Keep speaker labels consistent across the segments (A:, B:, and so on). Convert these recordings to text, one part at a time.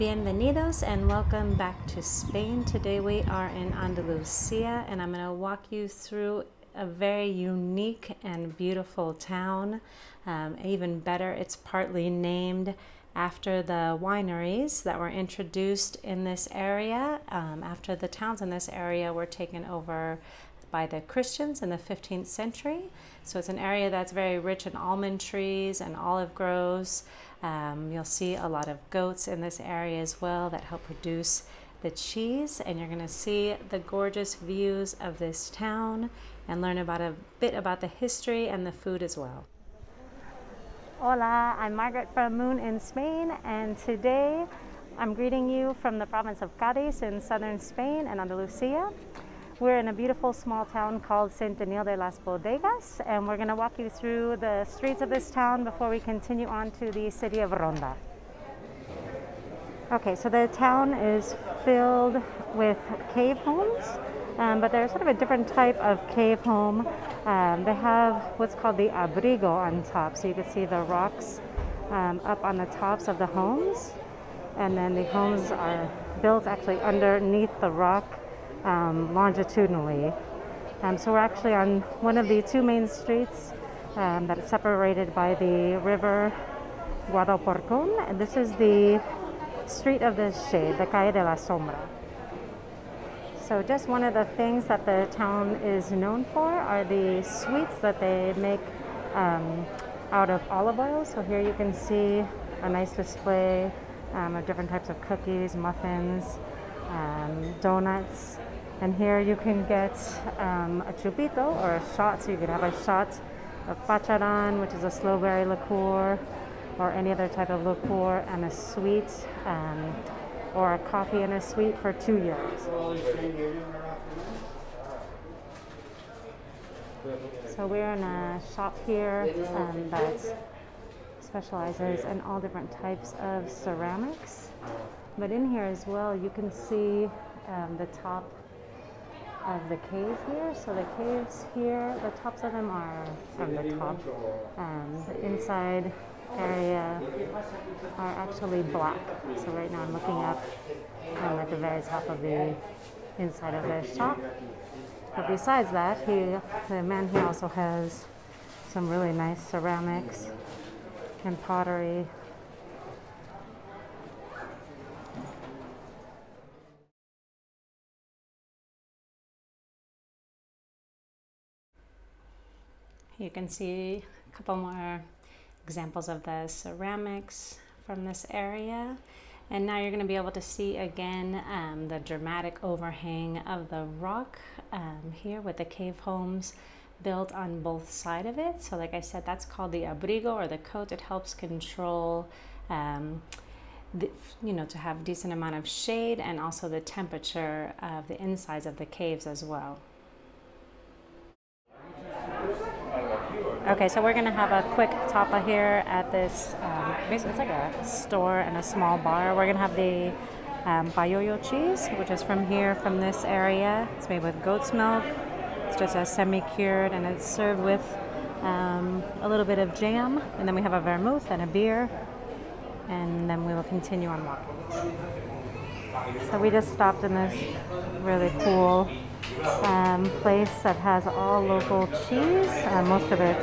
A: Bienvenidos and welcome back to Spain. Today we are in Andalusia and I'm going to walk you through a very unique and beautiful town. Um, even better, it's partly named after the wineries that were introduced in this area um, after the towns in this area were taken over by the Christians in the 15th century. So it's an area that's very rich in almond trees and olive groves. Um, you'll see a lot of goats in this area as well that help produce the cheese and you're going to see the gorgeous views of this town and learn about a bit about the history and the food as well. Hola, I'm Margaret from Moon in Spain and today I'm greeting you from the province of Cádiz in southern Spain and Andalusia. We're in a beautiful small town called Saint Setenil de las Bodegas, and we're going to walk you through the streets of this town before we continue on to the city of Ronda. Okay, so the town is filled with cave homes, um, but they're sort of a different type of cave home. Um, they have what's called the abrigo on top, so you can see the rocks um, up on the tops of the homes, and then the homes are built actually underneath the rock um, longitudinally. Um, so we're actually on one of the two main streets um, that is separated by the river Guadalporcon, and this is the street of the shade, the Calle de la Sombra. So just one of the things that the town is known for are the sweets that they make um, out of olive oil. So here you can see a nice display um, of different types of cookies, muffins, um, donuts, and here you can get um, a chupito or a shot. So you could have a shot of pacharan, which is a sloe berry liqueur, or any other type of liqueur, and a sweet, um, or a coffee and a sweet for two euros. So we're in a shop here um, that specializes in all different types of ceramics. But in here as well, you can see um, the top of the cave here. So the caves here, the tops of them are from the top. Um, the inside area are actually black. So right now I'm looking up um, at the very top of the inside of the shop. But besides that, he, the man here also has some really nice ceramics and pottery You can see a couple more examples of the ceramics from this area. And now you're going to be able to see again um, the dramatic overhang of the rock um, here with the cave homes built on both side of it. So like I said, that's called the abrigo or the coat. It helps control, um, the, you know, to have decent amount of shade and also the temperature of the insides of the caves as well. Okay, so we're gonna have a quick tapa here at this, um, it's like a store and a small bar. We're gonna have the um, Payoyo cheese, which is from here, from this area. It's made with goat's milk. It's just a semi-cured and it's served with um, a little bit of jam. And then we have a vermouth and a beer. And then we will continue on walking. So we just stopped in this really cool um, place that has all local cheese. Uh, most of it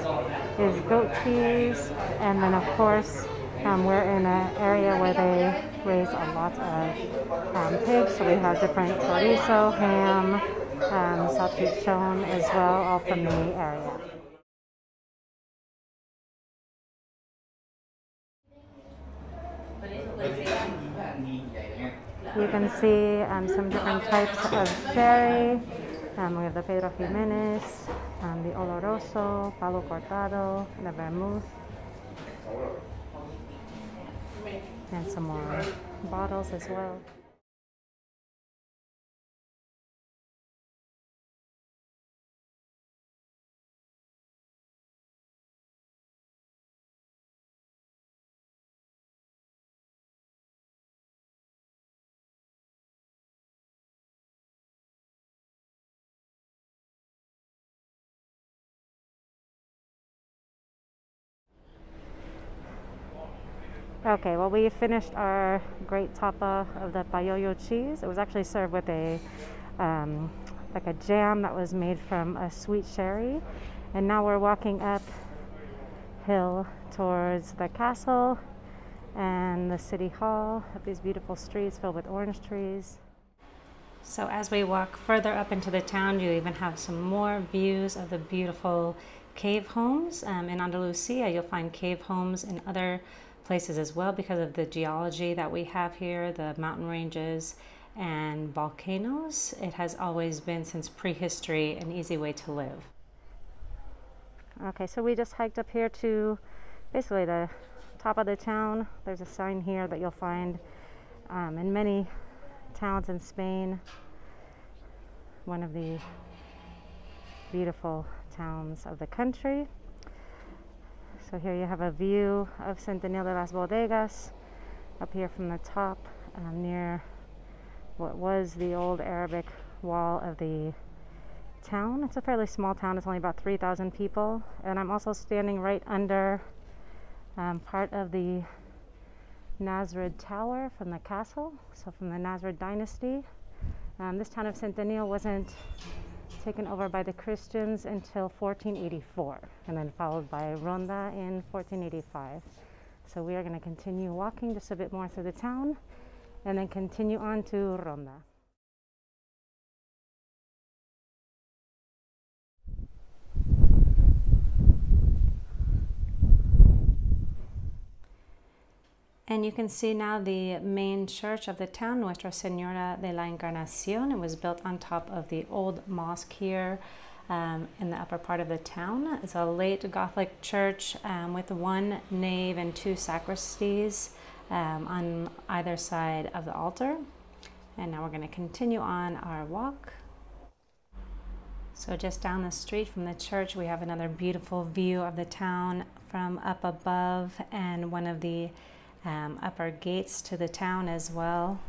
A: is goat cheese. And then, of course, um, we're in an area where they raise a lot of um, pigs. So we have different chorizo, ham, um, salchichon as well, all from the area. You can see um, some different types of sherry. Um, we have the Pedro Jimenez, um, the Oloroso, Palo Cortado, the Vermouth, and some more bottles as well. Okay, well we finished our great tapa of the payoyo cheese. It was actually served with a um, like a jam that was made from a sweet sherry. And now we're walking up hill towards the castle and the city hall up these beautiful streets filled with orange trees. So as we walk further up into the town, you even have some more views of the beautiful cave homes. Um, in Andalusia, you'll find cave homes in other places as well because of the geology that we have here, the mountain ranges and volcanoes. It has always been since prehistory an easy way to live. Okay, so we just hiked up here to basically the top of the town. There's a sign here that you'll find um, in many towns in Spain. One of the beautiful towns of the country. So here you have a view of Setenil de las Bodegas up here from the top um, near what was the old Arabic wall of the town. It's a fairly small town, it's only about 3,000 people. And I'm also standing right under um, part of the Nasrid Tower from the castle, so from the Nasrid dynasty. Um, this town of Setenil wasn't taken over by the Christians until 1484, and then followed by Ronda in 1485. So we are going to continue walking just a bit more through the town and then continue on to Ronda. And you can see now the main church of the town, Nuestra Senora de la Encarnacion. It was built on top of the old mosque here um, in the upper part of the town. It's a late Gothic church um, with one nave and two sacristies um, on either side of the altar. And now we're going to continue on our walk. So just down the street from the church, we have another beautiful view of the town from up above and one of the um, our gates to the town as well.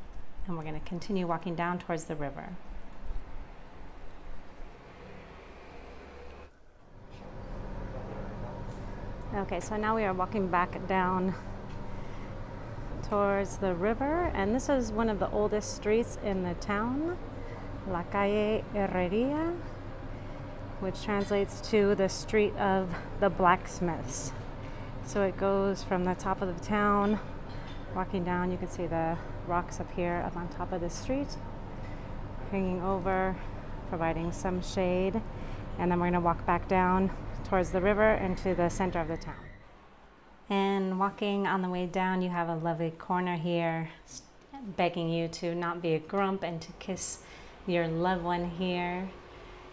A: And we're going to continue walking down towards the river. Okay, so now we are walking back down towards the river, and this is one of the oldest streets in the town, La Calle Herreria, which translates to the street of the blacksmiths. So it goes from the top of the town, walking down, you can see the rocks up here up on top of the street, hanging over, providing some shade. And then we're gonna walk back down towards the river into the center of the town. And walking on the way down, you have a lovely corner here begging you to not be a grump and to kiss your loved one here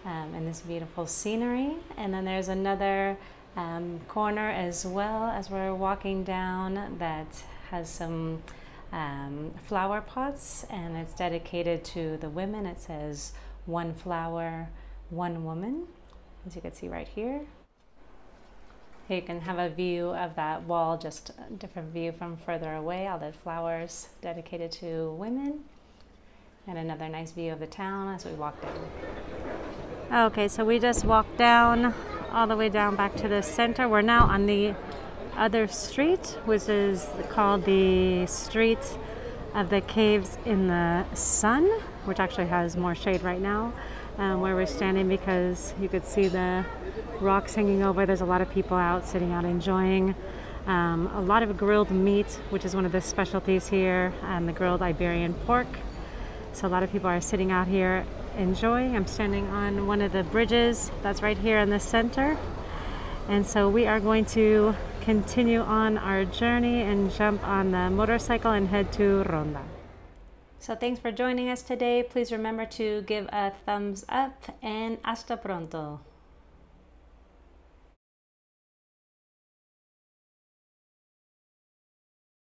A: um, in this beautiful scenery. And then there's another um, corner as well as we're walking down that has some um, flower pots and it's dedicated to the women. It says one flower, one woman, as you can see right here. You can have a view of that wall, just a different view from further away, all the flowers dedicated to women. And another nice view of the town as we walk down. Okay, so we just walked down all the way down back to the center. We're now on the other street, which is called the Street of the Caves in the Sun, which actually has more shade right now um, where we're standing because you could see the rocks hanging over. There's a lot of people out sitting out enjoying um, a lot of grilled meat, which is one of the specialties here, and the grilled Iberian pork. So a lot of people are sitting out here enjoying. I'm standing on one of the bridges that's right here in the center. And so we are going to continue on our journey and jump on the motorcycle and head to Ronda. So thanks for joining us today. Please remember to give a thumbs up and hasta pronto.